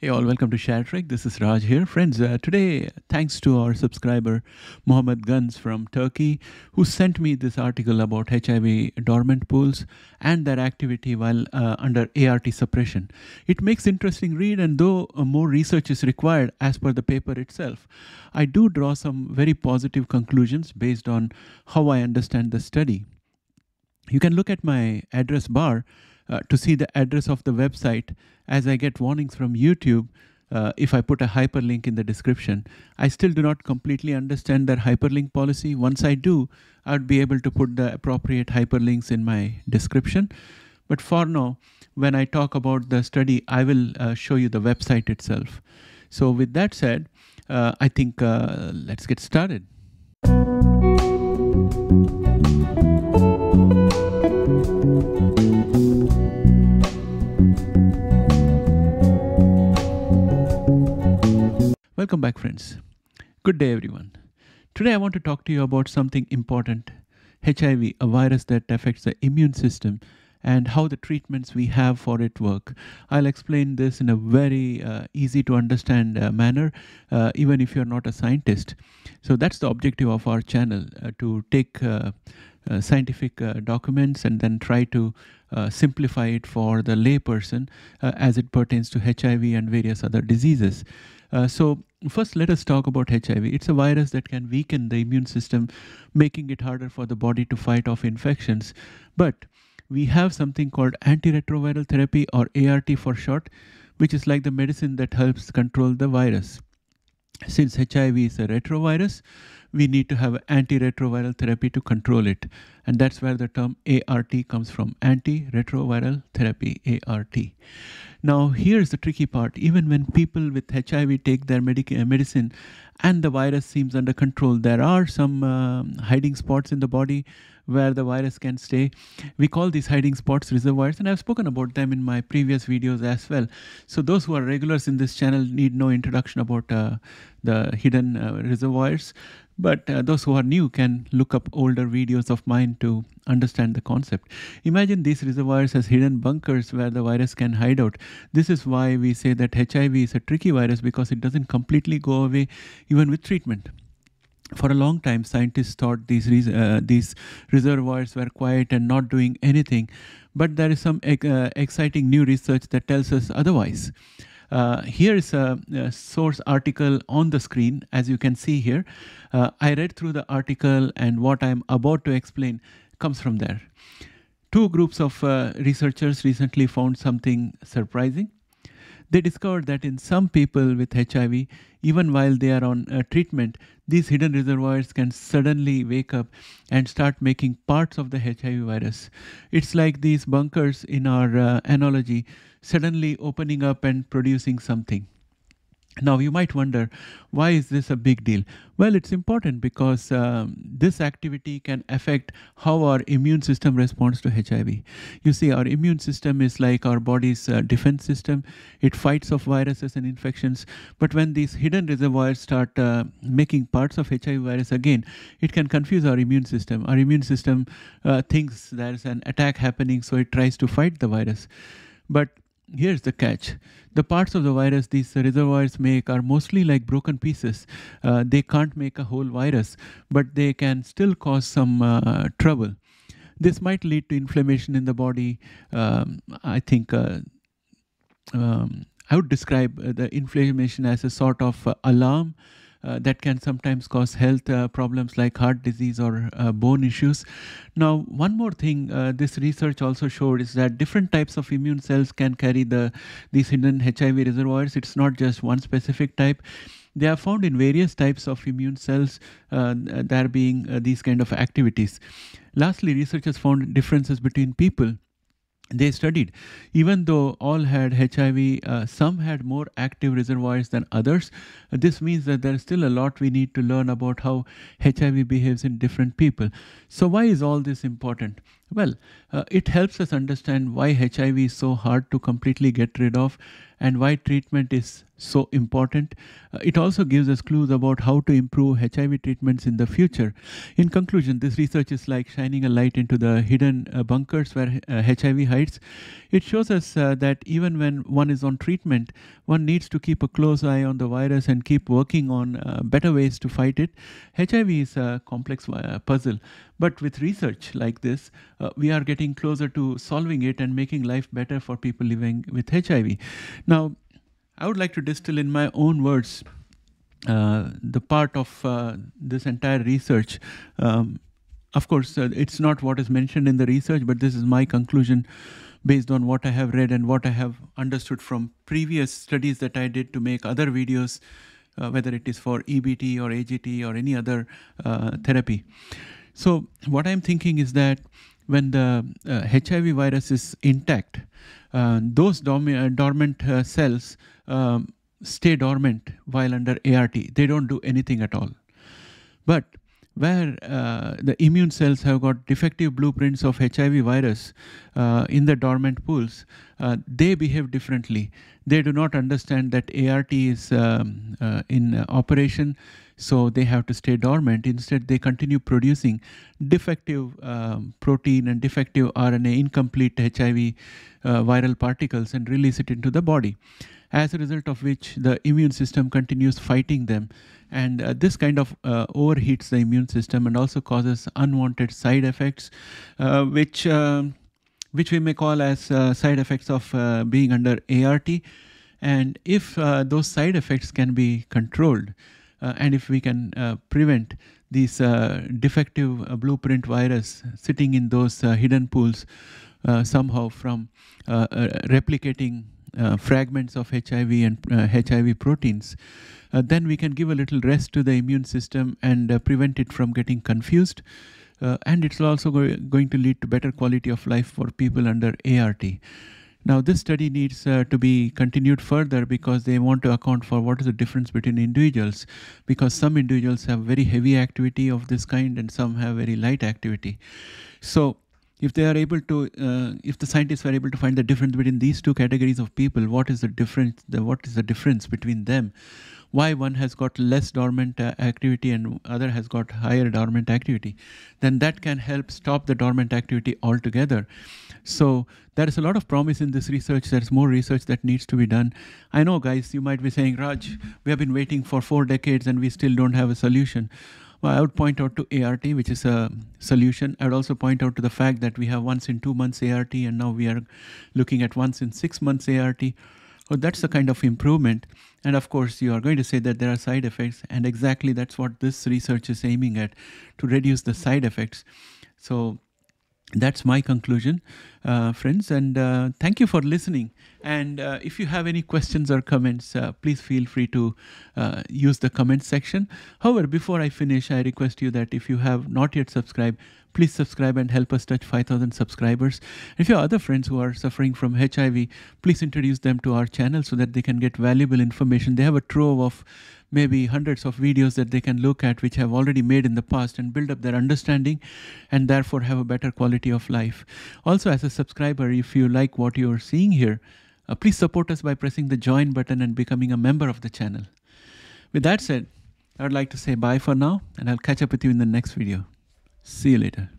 Hey all, welcome to ShareTreck. This is Raj here. Friends, uh, today, thanks to our subscriber Muhammed Gunes from Turkey, who sent me this article about HIV dormant pools and their activity while uh, under ART suppression. It makes interesting read and though uh, more research is required as per the paper itself, I do draw some very positive conclusions based on how I understand the study. You can look at my address bar uh, to see the address of the website as I get warnings from YouTube uh, if I put a hyperlink in the description. I still do not completely understand their hyperlink policy. Once I do, I'd be able to put the appropriate hyperlinks in my description. But for now, when I talk about the study, I will uh, show you the website itself. So with that said, uh, I think uh, let's get started. Welcome back, friends. Good day, everyone. Today, I want to talk to you about something important HIV, a virus that affects the immune system, and how the treatments we have for it work. I'll explain this in a very uh, easy to understand uh, manner, uh, even if you're not a scientist. So, that's the objective of our channel uh, to take uh, uh, scientific documents and then try to simplify it for the layperson as it pertains to HIV and various other diseases. Uh, so first let us talk about hiv it's a virus that can weaken the immune system making it harder for the body to fight off infections. But we have something called antiretroviral therapy or art for short which is like the medicine that helps control the virus. Since hiv is a retrovirus we need to have antiretroviral therapy to control it. And that's where the term art comes from antiretroviral therapy art now, here's the tricky part. Even when people with HIV take their medic- medicine and the virus seems under control, there are some uh, hiding spots in the body where the virus can stay. We call these hiding spots reservoirs, and I've spoken about them in my previous videos as well. So, those who are regulars in this channel need no introduction about uh, the hidden uh, reservoirs. But uh, those who are new can look up older videos of mine to understand the concept. Imagine these reservoirs as hidden bunkers where the virus can hide out. This is why we say that HIV is a tricky virus because it doesn't completely go away even with treatment for a long time, scientists thought these uh, these reservoirs were quiet and not doing anything, but there is some uh, exciting new research that tells us otherwise. Uh, here is a, a, source article on the screen, as you can see here. Uh, I read through the article, and what I'm about to explain comes from there. Two groups of uh, researchers recently found something surprising. They discovered that in some people with HIV, even while they are on uh, treatment, these hidden reservoirs can suddenly wake up and start making parts of the HIV virus. It's like these bunkers in our uh, analogy suddenly opening up and producing something. Now, you might wonder, why is this a big deal? Well, it's important because um, this activity can affect how our immune system responds to HIV. You see, our immune system is like our body's uh, defense system, it fights off viruses and infections. But when these hidden reservoirs start uh, making parts of HIV virus again, it can confuse our immune system. Our immune system uh, thinks there's an attack happening, so it tries to fight the virus. But here's the catch. The parts of the virus these reservoirs make are mostly like broken pieces. Uh, they can't make a whole virus but they can still cause some uh, trouble. This might lead to inflammation in the body. Um, i think uh, um, i would describe the inflammation as a sort of uh, alarm uh, that can sometimes cause health uh, problems like heart disease or uh, bone issues. Now, one more thing uh, this research also showed is that different types of immune cells can carry the these hidden HIV reservoirs. It's not just one specific type. They are found in various types of immune cells, uh, there being uh, these kind of activities. Lastly, researchers found differences between people they studied. Even though all had hiv uh, some had more active reservoirs than others. This means that there's still a lot we need to learn about how hiv behaves in different people. So why is all this important well uh, it helps us understand why hiv is so hard to completely get rid of and why treatment is so important. Uh, it also gives us clues about how to improve HIV treatments in the future. In conclusion, this research is like shining a light into the hidden uh, bunkers where uh, HIV hides. It shows us uh, that even when one is on treatment, one needs to keep a close eye on the virus and keep working on uh, better ways to fight it. HIV is a complex uh, puzzle, but with research like this, we are getting closer to solving it and making life better for people living with HIV. Now, I would like to distill in my own words uh, the part of uh, this entire research. Um, of course, uh, it's not what is mentioned in the research, but this is my conclusion based on what I have read and what I have understood from previous studies that I did to make other videos, uh, whether it is for EBT or AGT or any other uh, therapy. So, what I'm thinking is that when the HIV uh, virus is intact, those dormant cells um, stay dormant while under ART. They don't do anything at all. But where uh, the immune cells have got defective blueprints of HIV virus uh, in the dormant pools, uh, they behave differently. They do not understand that ART is um, uh, in operation, so they have to stay dormant. Instead, they continue producing defective um, protein and defective RNA, incomplete HIV uh, viral particles, and release it into the body as a result of which the immune system continues fighting them. And uh, this kind of uh, overheats the immune system and also causes unwanted side effects, uh, which, um, which we may call as uh, side effects of uh, being under ART. And if uh, those side effects can be controlled, and if we can prevent these defective blueprint virus sitting in those hidden pools somehow from replicating fragments of HIV and uh, HIV proteins, uh, then we can give a little rest to the immune system and uh, prevent it from getting confused. Uh, and it's also go- going to lead to better quality of life for people under ART. Now, this study needs uh, to be continued further because they want to account for what is the difference between individuals. Because some individuals have very heavy activity of this kind and some have very light activity. So, if they are able to uh, if the scientists were able to find the difference between these two categories of people what is the difference the, what is the difference between them? Why one has got less dormant uh, activity and other has got higher dormant activity? Then that can help stop the dormant activity altogether. So there is a lot of promise in this research. There's more research that needs to be done. I know guys you might be saying raj we have been waiting for 4 decades and we still don't have a solution well, I would point out to ART, which is a solution. I would also point out to the fact that we have once in two months ART, and now we are looking at once in six months ART. Well, that's a kind of improvement. And of course, you are going to say that there are side effects, and exactly that's what this research is aiming at to reduce the side effects. So that's my conclusion, uh, friends. And uh, thank you for listening. And uh, if you have any questions or comments, uh, please feel free to uh, use the comment section. However, before I finish, I request you that if you have not yet subscribed, please subscribe and help us touch 5000 subscribers. If you have other friends who are suffering from HIV, please introduce them to our channel so that they can get valuable information. They have a trove of maybe hundreds of videos that they can look at which have already made in the past and build up their understanding and therefore have a better quality of life. Also, as a subscriber, if you like what you're seeing here, uh, please support us by pressing the join button and becoming a member of the channel. With that said, I would like to say bye for now and I'll catch up with you in the next video. See you later.